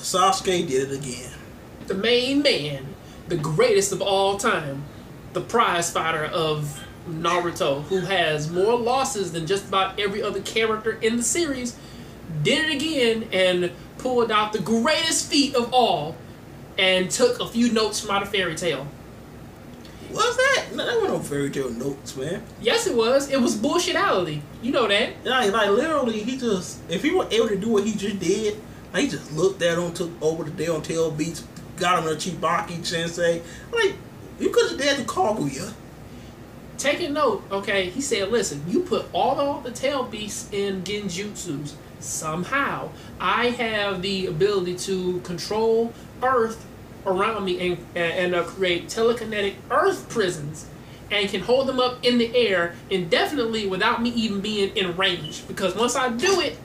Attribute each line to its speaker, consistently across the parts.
Speaker 1: Sasuke did it again.
Speaker 2: The main man, the greatest of all time, the prize fighter of Naruto, who has more losses than just about every other character in the series, did it again and pulled out the greatest feat of all and took a few notes from out of Fairy Tail.
Speaker 1: What's that? No, that wasn't no fairy tale notes, man.
Speaker 2: Yes, it was. It was bullshitality. You know that.
Speaker 1: Like, like literally, he just if he were able to do what he just did, he just looked at him, took over the tail beasts, got him a Chibaku Tensei. Like, you could have dared to Kaguya.
Speaker 2: Take a note, okay? He said, listen, you put all the, all the tail beasts in genjutsus. Somehow, I have the ability to control Earth around me and, and, and uh, create telekinetic Earth prisons and can hold them up in the air indefinitely without me even being in range. Because once I do it,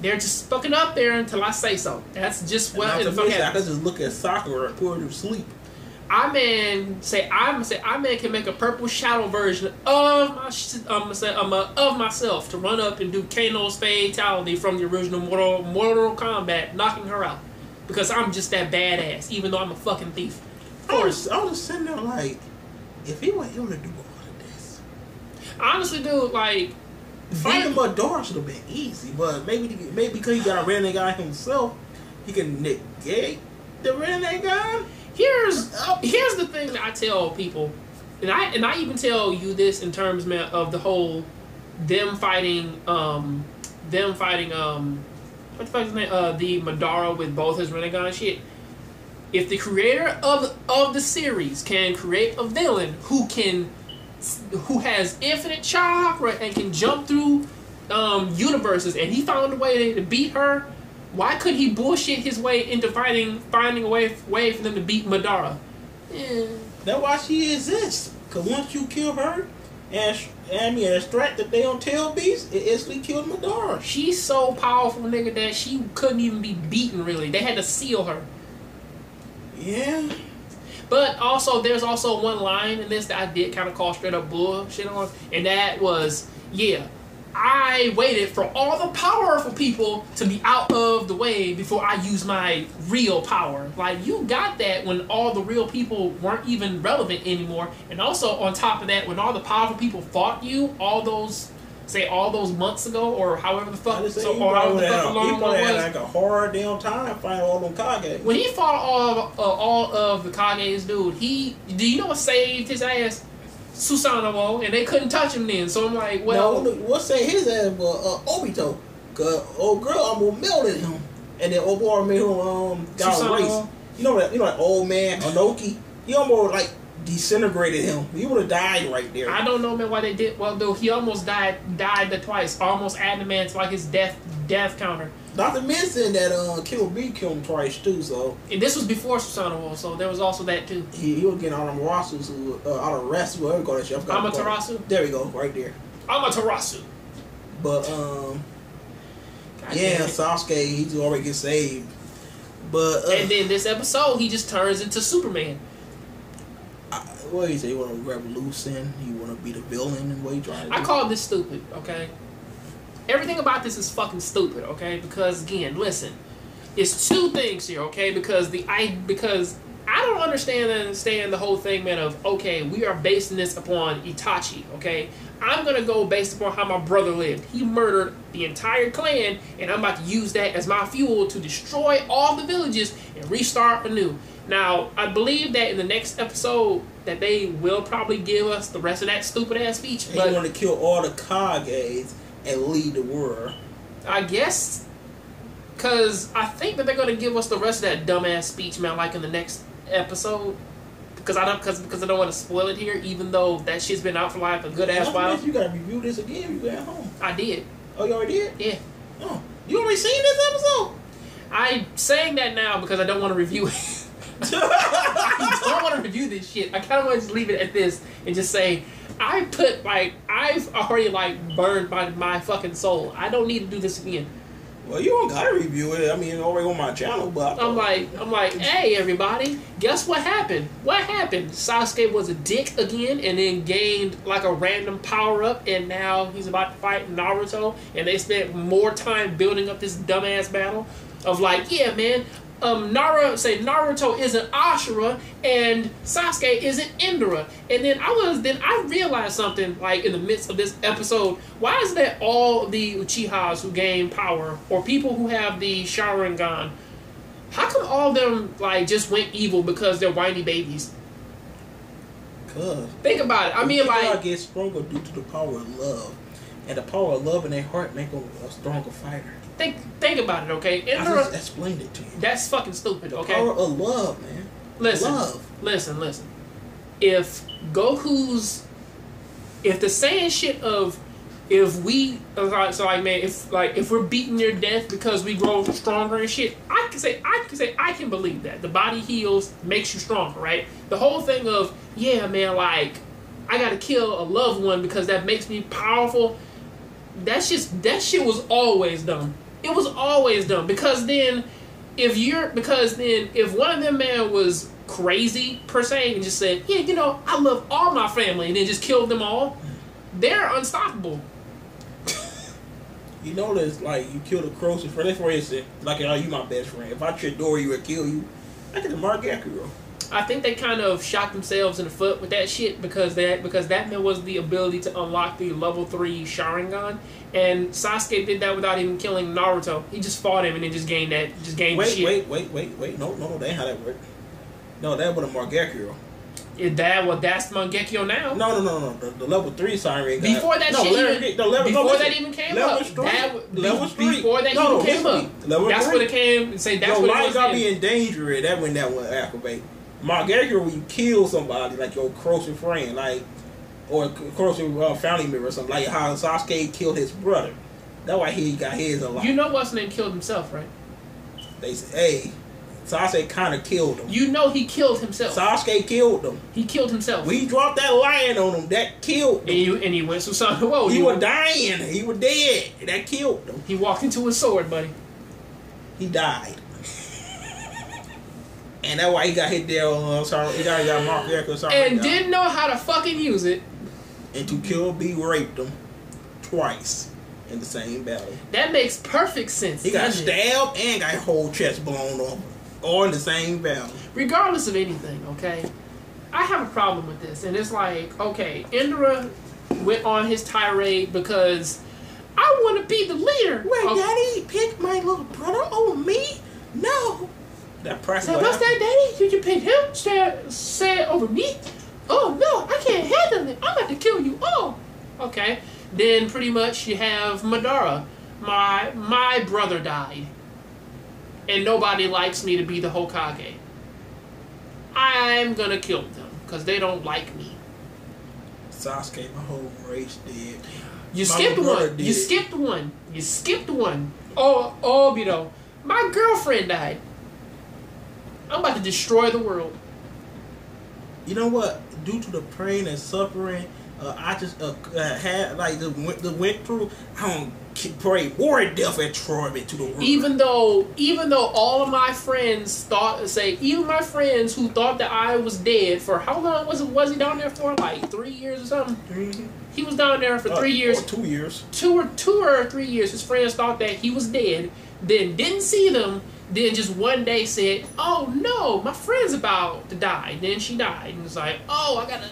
Speaker 2: they're just fucking up there until I say so. That's just what
Speaker 1: Not
Speaker 2: the fuck
Speaker 1: mention, I can just look at Sakura and put her to sleep.
Speaker 2: I man say I'm say I man can make a purple shadow version of my um say um uh, of myself to run up and do Kano's fatality from the original Mortal Mortal Kombat, knocking her out because I'm just that badass, even though I'm a fucking thief. Of
Speaker 1: I
Speaker 2: course,
Speaker 1: was, I was just sitting there like, if he were able to do all of this,
Speaker 2: honestly, dude, like
Speaker 1: fighting
Speaker 2: fight.
Speaker 1: Madara should have been easy. But maybe maybe because he got a Renegade guy himself, he can negate the Renegade guy.
Speaker 2: Here's here's the thing that I tell people, and I and I even tell you this in terms of the whole them fighting um them fighting um what the fuck is his name uh the Madara with both his Rinnegan shit. If the creator of of the series can create a villain who can who has infinite chakra and can jump through um, universes, and he found a way to beat her. Why could he bullshit his way into finding finding a way way for them to beat Madara? Eh,
Speaker 1: That's why she exists. Cause once you kill her, and and me extract the damn tail beast, it instantly killed Madara.
Speaker 2: she's so powerful, nigga, that she couldn't even be beaten. Really, they had to seal her.
Speaker 1: Yeah.
Speaker 2: But also, there's also one line in this that I did kind of call straight up bullshit on, and that was, yeah, I waited for all the powerful people to be out of the way before I use my real power. Like, you got that when all the real people weren't even relevant anymore. And also, on top of that, when all the powerful people fought you, all those, say, all those months ago, or however the fuck, so, or however the fuck
Speaker 1: he
Speaker 2: long
Speaker 1: probably
Speaker 2: it
Speaker 1: had
Speaker 2: was.
Speaker 1: like a hard damn time fighting all them Kage.
Speaker 2: When he fought all of, uh, all of the Kage's dude, he do you know what saved his ass? Susanoo, and they couldn't touch him then. So I'm like, well,
Speaker 1: no, what saved his ass was uh, Obito? Cause old girl almost melted him, and then boy made him um got a
Speaker 2: Susanoo.
Speaker 1: race. You know that you know that old man Onoki. He almost like disintegrated him. He would have died right there.
Speaker 2: I don't know man why they did. Well, though he almost died died the twice, almost adding man to like his death death counter.
Speaker 1: To mention that uh, Killer B killed him twice too, so
Speaker 2: And this was before Susanoo, so there was also that too.
Speaker 1: he, he was getting all them Rasus who uh, out of rest, whatever you call that shit. I forgot what it's.
Speaker 2: Amaterasu,
Speaker 1: There we go, right there.
Speaker 2: Amaterasu.
Speaker 1: But um,
Speaker 2: God
Speaker 1: yeah. Sasuke, he's already get saved. But uh,
Speaker 2: And then this episode, he just turns into Superman.
Speaker 1: What do you say? You want to revolution? You want to be the villain? And what you trying to
Speaker 2: I
Speaker 1: do?
Speaker 2: call this stupid, okay? Everything about this is fucking stupid, okay? Because again, listen, it's two things here, okay? Because the I because I don't understand understand the whole thing, man. Of okay, we are basing this upon Itachi, okay? I'm gonna go based upon how my brother lived. He murdered the entire clan, and I'm about to use that as my fuel to destroy all the villages and restart anew. Now, I believe that in the next episode that they will probably give us the rest of that stupid ass speech,
Speaker 1: And
Speaker 2: but
Speaker 1: want to kill all the Kages and lead the world.
Speaker 2: I guess because I think that they're gonna give us the rest of that dumbass speech, man, like in the next episode. Because I don't, because because I don't want to spoil it here, even though that shit's been out for like a good ass
Speaker 1: Not
Speaker 2: while.
Speaker 1: You gotta review this again. You get home.
Speaker 2: I did,
Speaker 1: Oh, you already did?
Speaker 2: yeah.
Speaker 1: Oh, you already seen this episode?
Speaker 2: I saying that now because I don't want to review it. I don't want to review this shit. I kind of want to just leave it at this and just say I put like I've already like burned my my fucking soul. I don't need to do this again.
Speaker 1: Well, you don't gotta review it. I mean, it's already on my channel, but
Speaker 2: I'm like, I'm like, hey everybody, guess what happened? What happened? Sasuke was a dick again, and then gained like a random power up, and now he's about to fight Naruto, and they spent more time building up this dumbass battle of like, yeah, man, um, Nara say Naruto isn't Ashura and Sasuke isn't Indra. And then I was then I realized something like in the midst of this episode. Why is that all the Uchihas who gain power or people who have the Sharingan, how come all of them like just went evil because they're whiny babies?
Speaker 1: Cause
Speaker 2: Think about it. I mean, like
Speaker 1: get stronger due to the power of love, and the power of love in their heart make them a stronger fighter.
Speaker 2: think think about it. Okay,
Speaker 1: I
Speaker 2: Indra,
Speaker 1: just explained it to you.
Speaker 2: that's fucking stupid.
Speaker 1: The
Speaker 2: Okay,
Speaker 1: power of love, man.
Speaker 2: listen,
Speaker 1: love.
Speaker 2: listen, listen. If Goku's, if the saying shit of, if we, so like man, if like if we're beating your death because we grow stronger and shit, I can say I can say I can believe that the body heals makes you stronger, right? The whole thing of yeah, man, like I gotta kill a loved one because that makes me powerful. That's just that shit was always dumb. It was always dumb because then if you're because then if one of them man was crazy per se and just said yeah you know I love all my family and then just killed them all, they're unstoppable.
Speaker 1: You know that's like you killed a closest friend. For instance, like are you my best friend? If I trick door you, would kill you, I get the Mark Akiro.
Speaker 2: I think they kind of shot themselves in the foot with that shit because that because that man was the ability to unlock the level three Sharingan, and Sasuke did that without even killing Naruto. He just fought him and then just gained that just gained the
Speaker 1: Wait,
Speaker 2: shit.
Speaker 1: wait, wait, wait, wait. No, no, no, that ain't how that worked. No, that was a Mark Akiro.
Speaker 2: Is that well that's Mangekyo now?
Speaker 1: No, no, no, no. The, the level three siren.
Speaker 2: Before that
Speaker 1: no,
Speaker 2: shit
Speaker 1: level,
Speaker 2: even-
Speaker 1: no, level,
Speaker 2: before
Speaker 1: no,
Speaker 2: that even came
Speaker 1: level
Speaker 2: up,
Speaker 1: Three,
Speaker 2: that
Speaker 1: level
Speaker 2: be-
Speaker 1: three.
Speaker 2: before that
Speaker 1: no,
Speaker 2: even came up,
Speaker 1: Level
Speaker 2: that's
Speaker 1: three.
Speaker 2: what it came. Say that's
Speaker 1: your
Speaker 2: what it
Speaker 1: life
Speaker 2: then.
Speaker 1: be in danger. That when that one activate. Mark Akiro, when you kill somebody like your closest friend, like or closest uh, family member or something, like how Sasuke killed his brother. That's why he got his alive.
Speaker 2: You know what's name killed himself, right?
Speaker 1: they say, hey, Sasuke kind of killed him.
Speaker 2: You know he killed himself.
Speaker 1: Sasuke killed him.
Speaker 2: He killed himself.
Speaker 1: We dropped that lion on him. That killed
Speaker 2: and
Speaker 1: him.
Speaker 2: he and he went to some. Whoa,
Speaker 1: He
Speaker 2: he,
Speaker 1: was dying. He was dead. That killed him.
Speaker 2: he walked into his sword, buddy.
Speaker 1: He died. And that's why he got hit there on uh, sorry, he got, got Mark Eric.
Speaker 2: And didn't know how to fucking use it.
Speaker 1: and to kill B raped him twice in the same battle.
Speaker 2: That makes perfect sense.
Speaker 1: He got
Speaker 2: doesn't it?
Speaker 1: stabbed and got his whole chest blown off. All in the same battle.
Speaker 2: regardless of anything, okay, I have a problem with this, and it's like, okay, Indra went on his tirade because I want to be the leader.
Speaker 1: Wait,
Speaker 2: okay.
Speaker 1: Daddy picked my little brother? No. That price.
Speaker 2: So what's that, Daddy? You you pick him? Said said over me? Oh no, I can't handle it. I'm about to kill you all. Okay. Then pretty much you have Madara. My my brother died, and nobody likes me to be the Hokage. I'm gonna kill them because they don't like me.
Speaker 1: Sasuke, my whole race did.
Speaker 2: You
Speaker 1: My
Speaker 2: skipped one.
Speaker 1: did.
Speaker 2: You skipped one. You skipped one. Oh, oh, you know, my girlfriend died. I'm about to destroy the world.
Speaker 1: You know what? Due to the pain and suffering, uh, I just uh, uh, had like the went, the went through. I don't pray more death and torment to the world.
Speaker 2: even though even though all of my friends thought say even my friends who thought that I was dead for how long was it was he down there for like three years or something
Speaker 1: Mhm.
Speaker 2: he was down there for
Speaker 1: Uh,
Speaker 2: three years
Speaker 1: or two years.
Speaker 2: two or two or three years his friends thought that he was dead then didn't see them then just one day said oh no my friend's about to die then she died and it's like oh I gotta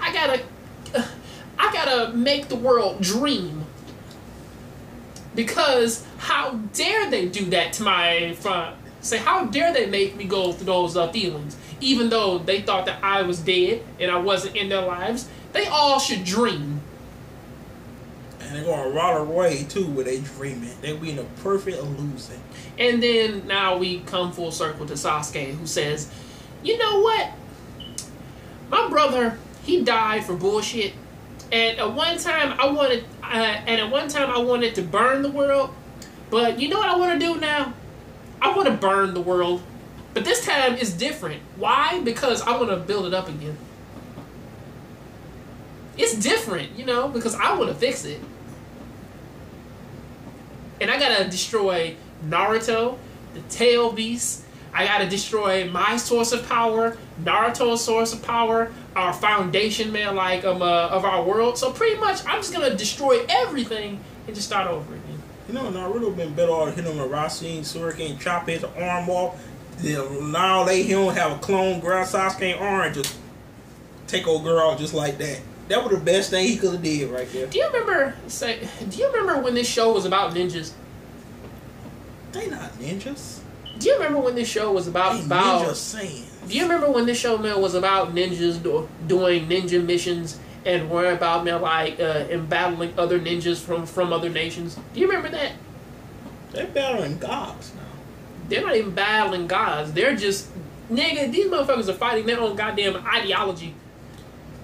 Speaker 2: I gotta I gotta make the world dream because how dare they do that to my front? Say how dare they make me go through those uh, feelings, even though they thought that I was dead and I wasn't in their lives. They all should dream.
Speaker 1: They're gonna rot away too when they dreaming. They be in a perfect illusion.
Speaker 2: And then now we come full circle to Sasuke, who says, "You know what? My brother, he died for bullshit. And at one time, I wanted, uh, and at one time, I wanted to burn the world. But you know what I want to do now? I want to burn the world. But this time it's different. Why? Because I want to build it up again. It's different, you know, because I want to fix it. And I gotta destroy Naruto, the Tail Beast. I gotta destroy my source of power, Naruto's source of power, our foundation, man, like um uh, of our world. So pretty much, I'm just gonna destroy everything and just start over again.
Speaker 1: You know, Naruto been better off hitting with Rasen, Shuriken, chop his arm off. Then now they him have a clone grab Sasuke arm and just take old girl just like that. That was the best thing he could have did right there.
Speaker 2: Do you remember say? Do you remember when this show was about ninjas?
Speaker 1: They not ninjas.
Speaker 2: Do you remember when this show was about
Speaker 1: They
Speaker 2: about?
Speaker 1: ninja saying.
Speaker 2: Do you remember when this show man was about ninjas do, doing ninja missions and worrying about man like uh, and battling other ninjas from from other nations? Do you remember that?
Speaker 1: They're battling gods now.
Speaker 2: They're not even battling gods. They're just nigga. These motherfuckers are fighting their own goddamn ideology.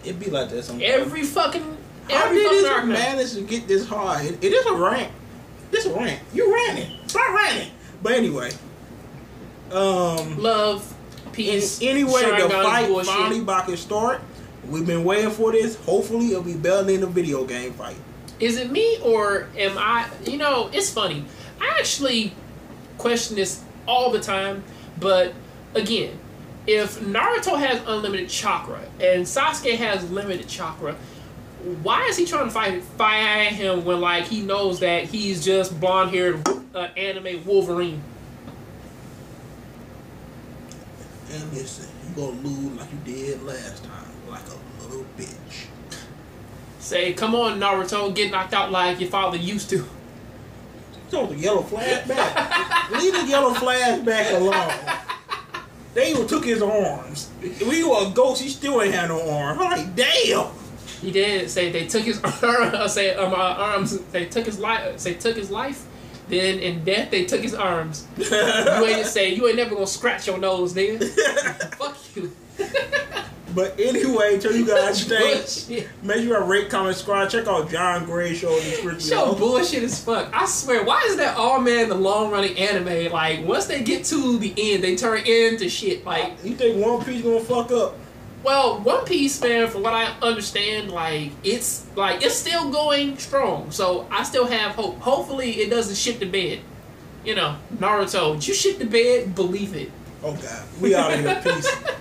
Speaker 1: It be like that sometimes.
Speaker 2: Every fucking
Speaker 1: How
Speaker 2: every
Speaker 1: did
Speaker 2: fucking
Speaker 1: this manage to get this hard? It, it is a rant. This a rant. You ranting. Stop ranting. But anyway, um,
Speaker 2: Love, peace.
Speaker 1: anyway, the fight
Speaker 2: bullshit.
Speaker 1: finally about to start. We've been waiting for this. Hopefully, it'll be better than the video game fight.
Speaker 2: Is it me or am I? You know, it's funny. I actually question this all the time, but again, if Naruto has unlimited chakra and Sasuke has limited chakra, why is he trying to fight fight him when like he knows that he's just blonde haired uh, anime Wolverine?
Speaker 1: And listen, you gonna lose like you did last time, like a little bitch.
Speaker 2: Say, come on, Naruto, get knocked out like your father used to.
Speaker 1: So the yellow flashback. Leave the yellow flashback alone. They even took his arms. We were a ghost. He still ain't had no arm. I'm like, damn.
Speaker 2: He did say they took his arm, say um, uh, arms. They took his life. Say took his life. Then in death they took his arms. You ain't say you ain't never gonna scratch your nose, nigga. Fuck you.
Speaker 1: But anyway, till you guys stay. Make sure you rate, comment, subscribe. Check out Jon Graves show in the description.
Speaker 2: Show bullshit as fuck. I swear. Why is that all man the long running anime? Like once they get to the end, they turn into shit. Like
Speaker 1: You think One Piece gonna fuck up?
Speaker 2: Well, One Piece, man, from what I understand, like it's like it's still going strong. So I still have hope. Hopefully, it doesn't shit the bed. You know, Naruto, you shit the bed? Believe it.
Speaker 1: Oh God, we out of here. Peace.